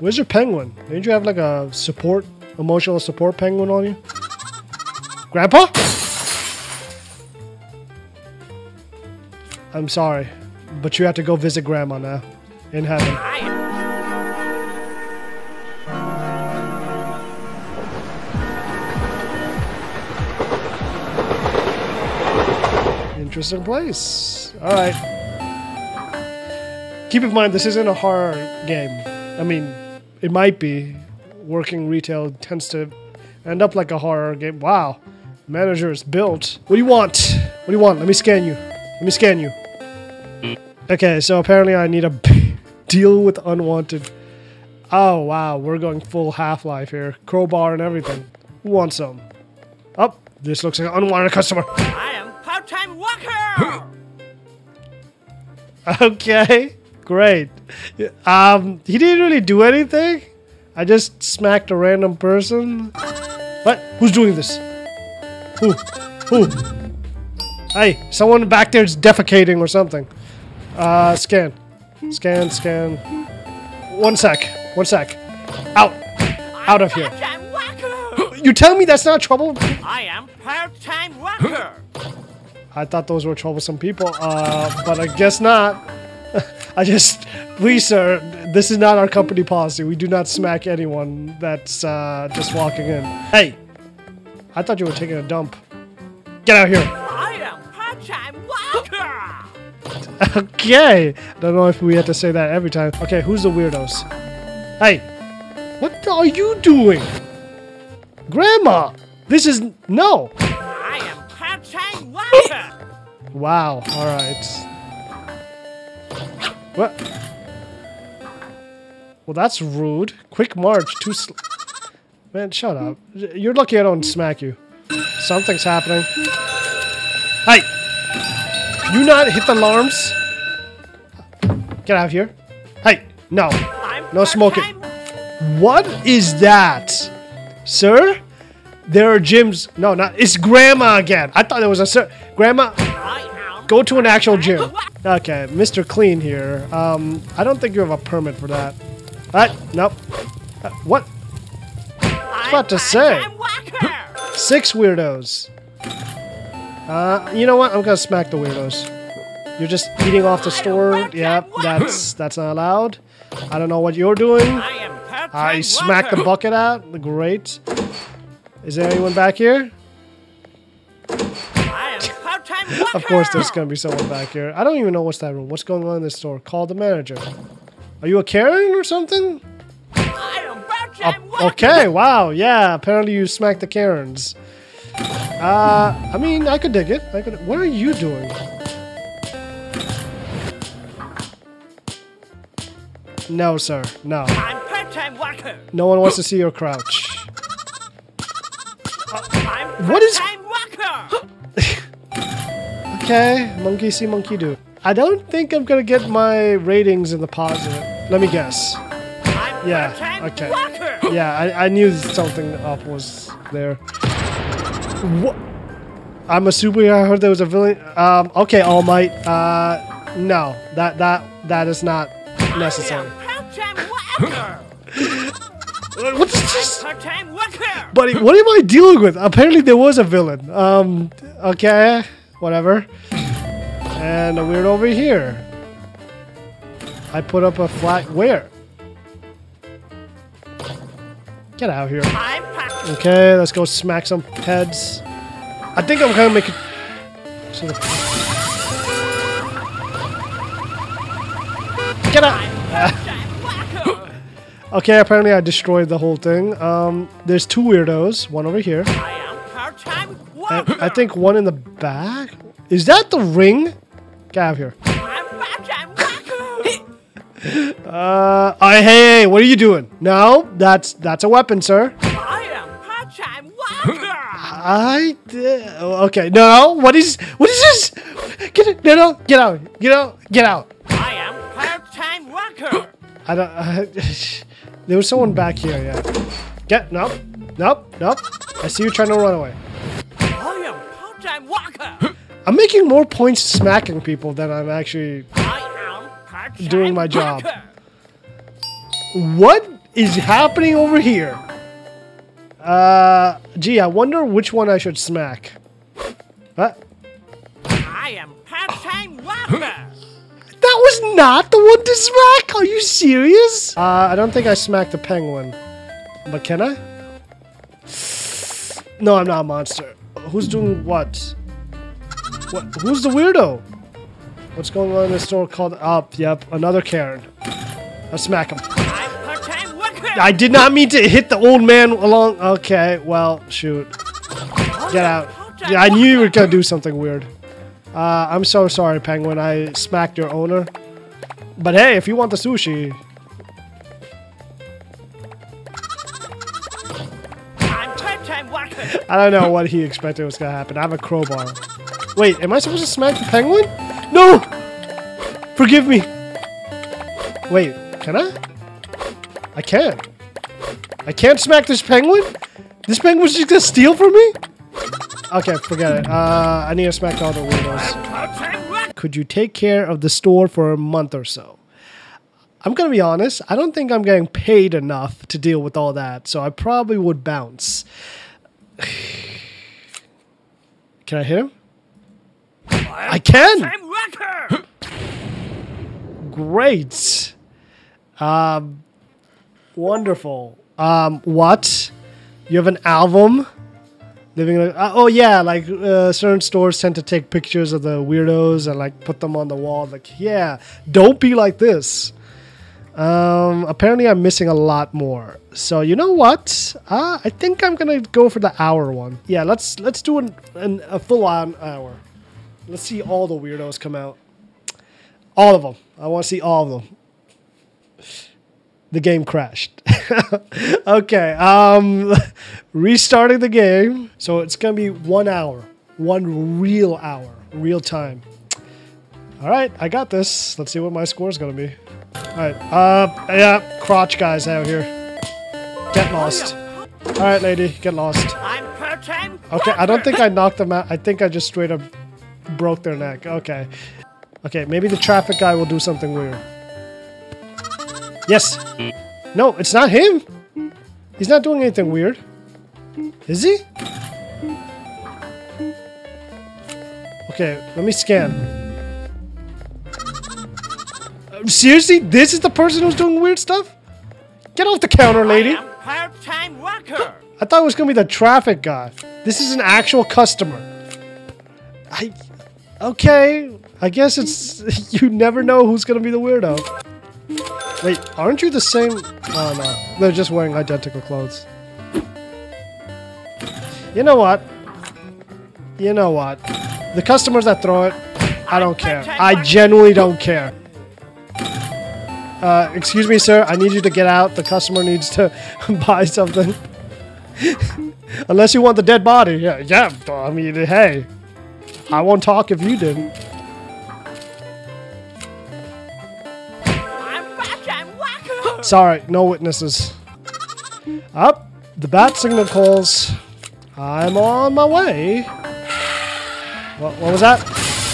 Where's your penguin? Didn't you have like a support, emotional support penguin on you? Grandpa? I'm sorry, but you have to go visit Grandma now in heaven. Interesting place. All right. Keep in mind, this isn't a horror game. I mean, it might be. Working retail tends to end up like a horror game. Wow. Manager is built. What do you want? What do you want? Let me scan you. Let me scan you. Okay, so apparently I need a deal with unwanted. Oh, wow. We're going full Half Life here. Crowbar and everything. Who wants some? Up. Oh, this looks like an unwanted customer. I am part-time worker. Okay, great. Um, he didn't really do anything. I just smacked a random person. What? Who's doing this? Who? Who? Hey, someone back there is defecating or something. Uh, scan. Scan, scan. One sec. One sec. Out. Out of here. Part-time worker. You tell me that's not trouble? I am part-time worker. I thought those were troublesome people, uh, but I guess not. I just, please, sir, this is not our company policy. We do not smack anyone that's uh, just walking in. Hey, I thought you were taking a dump. Get out here. I am part-time worker. Okay. Don't know if we had to say that every time. Okay, who's the weirdos? Hey, what are you doing? Grandma, this is no. I am part-time worker. Wow. All right. What? Well, that's rude. Quick march. Too sl- Man, shut up. You're lucky I don't smack you. Something's happening. Hey! You not hit the alarms? Get out of here. Hey, no. No smoking. What is that? Sir? There are gyms. No, not. It's grandma again. I thought it was a sir. Grandma. Go to an actual gym. Okay, Mr. Clean here. Um, I don't think you have a permit for that. What? Nope. Uh, what? I'm about to say. Six weirdos. Uh, you know what? I'm gonna smack the weirdos. You're just eating off the store. Yeah, that's that's not allowed. I don't know what you're doing. I I smacked the bucket out. Great. Is there anyone back here? Of course, there's gonna be someone back here. I don't even know what's that room. What's going on in this store? Call the manager. Are you a Karen or something? I am Uh, part-time worker. okay, wow, yeah. Apparently, you smacked the Karens. Uh, I mean, I could dig it. I could. What are you doing? No, sir. No. I'm part-time worker. No one wants to see your crouch. I'm What is- part-time worker. Okay, monkey see, monkey do. I don't think I'm gonna get my ratings in the positive. Let me guess. I'm Yeah, okay. worker. Yeah, I, I knew something up was there. What? I'm assuming I heard there was a villain. Um, okay, All Might. Uh, no, that that that is not necessary. I am part-time worker. What's this? Buddy, what am I dealing with? Apparently there was a villain. Um, okay, whatever. And a weird over here. I put up a flat Where? Get out here. Okay, let's go smack some heads. I think I'm gonna make it. Get out! Okay, apparently I destroyed the whole thing. Um, there's two weirdos. One over here. I. I think one in the back. Is that the ring? Get out of here. Uh, oh, hey, what are you doing? No, that's that's a weapon, sir. I am part-time. I did. Okay, no, no. What is what is this? Get it? No, no. Get out. Get out. Get out. I am part-time worker. I don't. Uh, there was someone back here. Yeah. Get. Nope. Nope. Nope. I see you trying to run away. Part-time worker. I'm making more points smacking people than I'm actually. I am part-time Doing my job. What is happening over here? Uh, gee, I wonder which one I should smack. Huh? I am part-time. That was not the one to smack. Are you serious? Uh, I don't think I smacked the penguin. But can I? No, I'm not a monster. Who's doing what? What? Who's the weirdo? What's going on in the store called up? Yep, another Karen. I'll smack him. I did not mean to hit the old man along. Okay, well, shoot. Get out. Yeah, I knew you were gonna do something weird. Uh, I'm so sorry, Penguin. I smacked your owner. But hey, if you want the sushi, I don't know what he expected was gonna happen. I have a crowbar. Wait, am I supposed to smack the penguin? No! Forgive me. Wait, can I? I can't. I can't smack this penguin? This penguin's just gonna steal from me? Okay, forget it. Uh, I need to smack all the weirdos. Could you take care of the store for a month or so? I'm gonna be honest, I don't think I'm getting paid enough to deal with all that, so I probably would bounce. Can I hit him? I can! Great. Um, wonderful. Um, what? You have an album? Living in a, uh, oh yeah, like uh, certain stores tend to take pictures of the weirdos and like put them on the wall. Like, yeah, don't be like this. Um, apparently I'm missing a lot more. So you know what? Uh, I think I'm gonna go for the hour one. Yeah, let's let's do an, an, a full on hour. Let's see all the weirdos come out. All of them. I want to see all of them. The game crashed. okay. Um, restarting the game. So it's gonna be one hour, one real hour, real time. All right, I got this. Let's see what my score is gonna be. All right. Uh, yeah, crotch guys out here. Get lost. All right, lady, get lost. Okay, I don't think I knocked them out. I think I just straight up broke their neck. Okay. Okay, maybe the traffic guy will do something weird. Yes. No, it's not him. He's not doing anything weird. Is he? Okay, let me scan. Seriously? This is the person who's doing weird stuff? Get off the counter, lady. I part-time worker. I thought it was gonna be the traffic guy. This is an actual customer. I okay. I guess it's you never know who's gonna be the weirdo. Wait, aren't you the same? Oh no, they're just wearing identical clothes. You know what? You know what? The customers that throw it, I don't care. I genuinely don't care. Uh, excuse me, sir. I need you to get out. The customer needs to buy something. Unless you want the dead body. Yeah, yeah. I mean, hey, I won't talk if you didn't. I'm part-time worker. Sorry, no witnesses. Up, the bat signal calls. I'm on my way. What, what was that?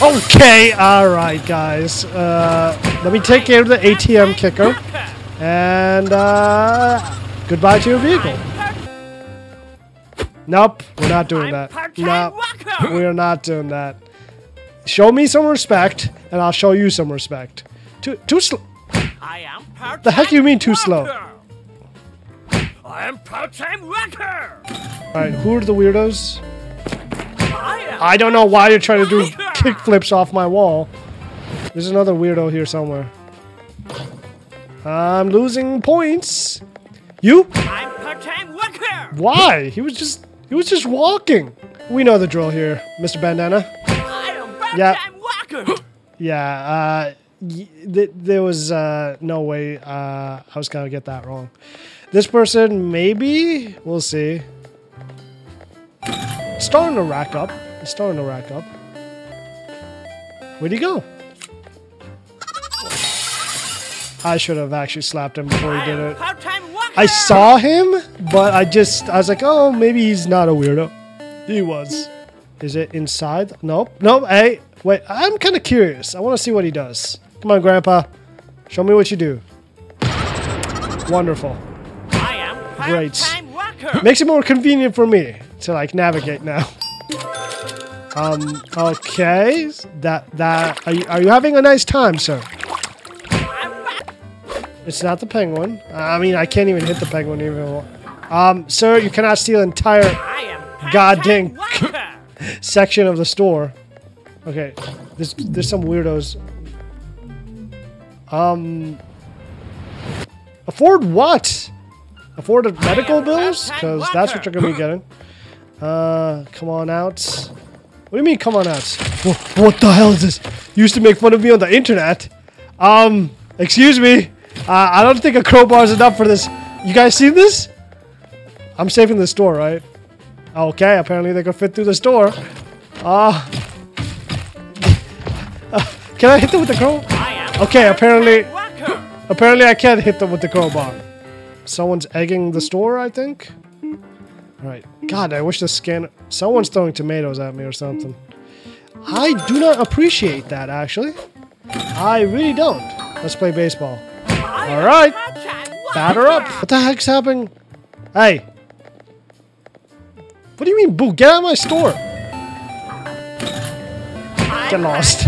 Okay, all right, guys. Uh, let me take care of the ATM kicker, and uh, goodbye to your vehicle. Nope, we're not doing that. No, worker. we are not doing that. Show me some respect, and I'll show you some respect. Too, too slow. I am part-time The heck you mean too slow? I am part-time worker. All right, who are the weirdos? I I don't know why you're trying to do kickflips off my wall. There's another weirdo here somewhere. I'm losing points. You? I'm part-time worker. Why? He was just he was just walking. We know the drill here, Mr. Bandana. I am Yeah. part-time worker. Yeah, uh, th- there was uh, no way uh, I was gonna get that wrong. This person, maybe we'll see. It's starting to rack up. It's starting to rack up. Where'd he go? I should have actually slapped him before he did it. I saw him, but I just I was like, oh, maybe he's not a weirdo. He was. Is it inside? Nope. Nope. Hey, wait. I'm kind of curious. I want to see what he does. Come on, Grandpa. Show me what you do. Wonderful. great. Part-time worker. Makes it more convenient for me to like navigate now. Um. Okay. That that are you, are you having a nice time, sir? It's not the penguin. I mean, I can't even hit the penguin even. Um, sir, you cannot steal entire Goddamn. section of the store. Okay, there's there's some weirdos. Um, afford what? Afford medical bills? Because that's what you're gonna be getting. Uh, come on out. What do you mean, come on out? Wha- What the hell is this? You used to make fun of me on the internet. Um, excuse me. Uh, I don't think a crowbar is enough for this. You guys seen this? I'm saving the store, right? Okay, apparently they can fit through the store. Uh, uh, can I hit them with the crow? I am Okay, apparently- Apparently I can't hit them with the crowbar. Someone's egging the store, I think. Alright. God, I wish the scanner... Someone's throwing tomatoes at me or something. I do not appreciate that, actually. I really don't. Let's play baseball. I am Alright. Batter up. What the heck's happening? Hey. What do you mean, boo? Get out of my store. Get lost.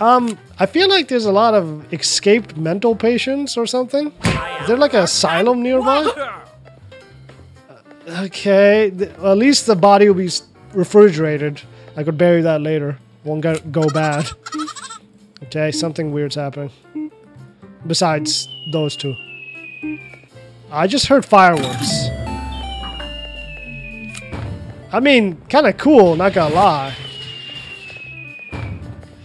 Um, I feel like there's a lot of escaped mental patients or something. Is there like an asylum nearby? Okay, at least the body will be refrigerated. I could bury that later. Won't go, go bad. Okay, something weird's happening. Besides those two. I just heard fireworks. I mean, kind of cool, not gonna lie.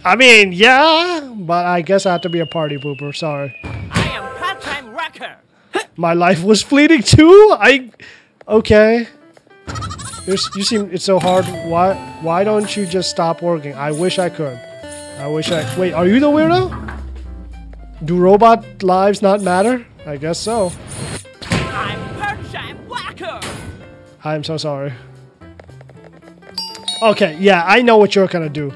I mean, yeah, but I guess I have to be a party pooper. Sorry. I am part-time worker. My life was fleeting too. I okay. You seem it's so hard. Why why don't you just stop working? I wish I could. I wish I wait. Are you the weirdo? Do robot lives not matter? I guess so. I'm part-time worker. I'm so sorry. Okay, yeah, I know what you're gonna do.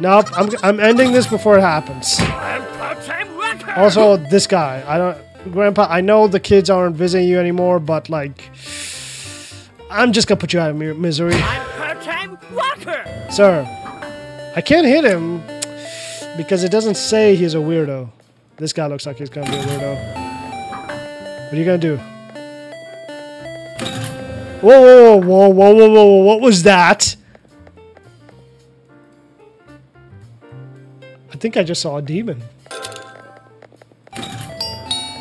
Nope, I'm I'm ending this before it happens. I'm part-time worker. Also, this guy. I don't. Grandpa, I know the kids aren't visiting you anymore, but like, I'm just gonna put you out of misery, I'm part-time worker. sir. I can't hit him because it doesn't say he's a weirdo. This guy looks like he's gonna be a weirdo. What are you gonna do? Whoa, whoa, whoa, whoa, whoa, whoa, whoa! What was that? I think I just saw a demon.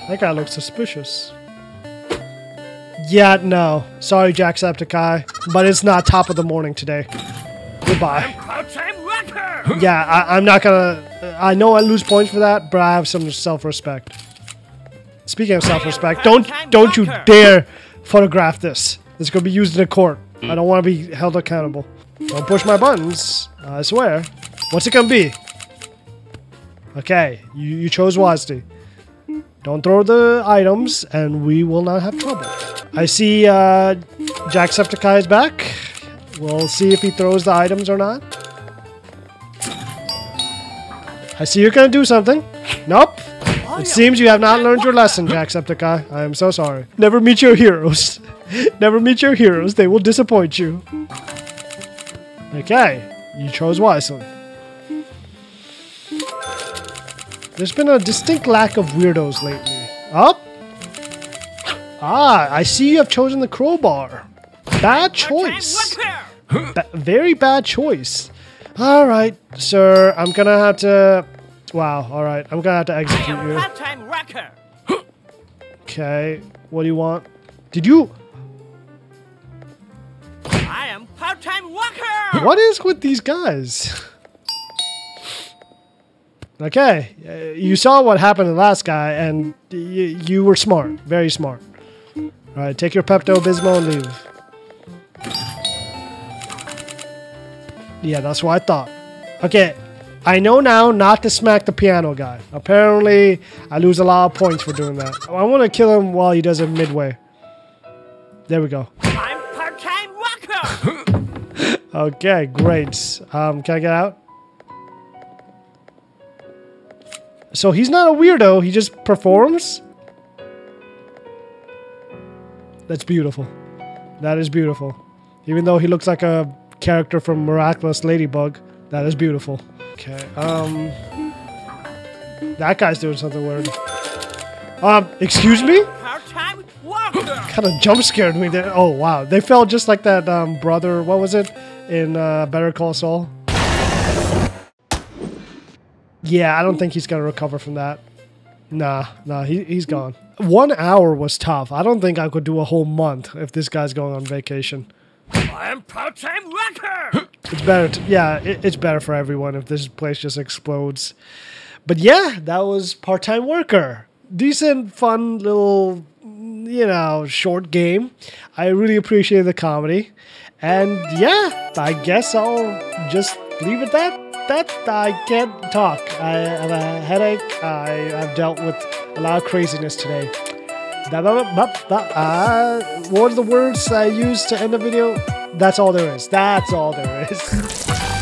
That guy looks suspicious. Yeah, no. Sorry, Jacksepticeye, but it's not top of the morning today. Goodbye. Yeah, I, I'm not gonna. I know I lose points for that, but I have some self-respect. Speaking of self-respect, don't don't you dare photograph this. This is gonna be used in a court. I don't want to be held accountable. Don't push my buttons. I swear. What's it gonna be? Okay, you, you chose wisely. Don't throw the items, and we will not have trouble. I see uh, Jacksepticeye is back. We'll see if he throws the items or not. I see you're gonna do something. Nope. It seems you have not learned your lesson, Jacksepticeye. I am so sorry. Never meet your heroes. Never meet your heroes. They will disappoint you. Okay. You chose wisely. There's been a distinct lack of weirdos lately. Up? Ah, I see you have chosen the crowbar. Bad choice. Ba- very bad choice. All right, sir. I'm gonna have to. Wow. All right. I'm gonna have to execute you. Okay. What do you want? Did you? I am part-time worker. What is with these guys? Okay. uh, You saw what happened to the last guy, and y- you were smart. Very smart. All right. Take your Pepto Bismol and leave. Yeah, that's what I thought. Okay. I know now not to smack the piano guy. Apparently, I lose a lot of points for doing that. I want to kill him while he does it midway. There we go. I'm part-time worker. Okay, great. Um, can I get out? So he's not a weirdo. He just performs. That's beautiful. That is beautiful. Even though he looks like a character from Miraculous Ladybug, that is beautiful. Okay. Um. That guy's doing something weird. Um. Excuse me. Kind of jump scared me there. Oh wow, they felt just like that um, brother. What was it in uh, Better Call Saul? Yeah, I don't think he's gonna recover from that. Nah, nah, he, he's gone. One hour was tough. I don't think I could do a whole month if this guy's going on vacation. I am part-time worker. It's better, to, yeah, it, it's better for everyone if this place just explodes. But yeah, that was part time worker. Decent, fun little, you know, short game. I really appreciate the comedy, and yeah, I guess I'll just leave it at that. That I can't talk. I have a headache. I have dealt with a lot of craziness today. Uh, what are the words I used to end the video? That's all there is. That's all there is.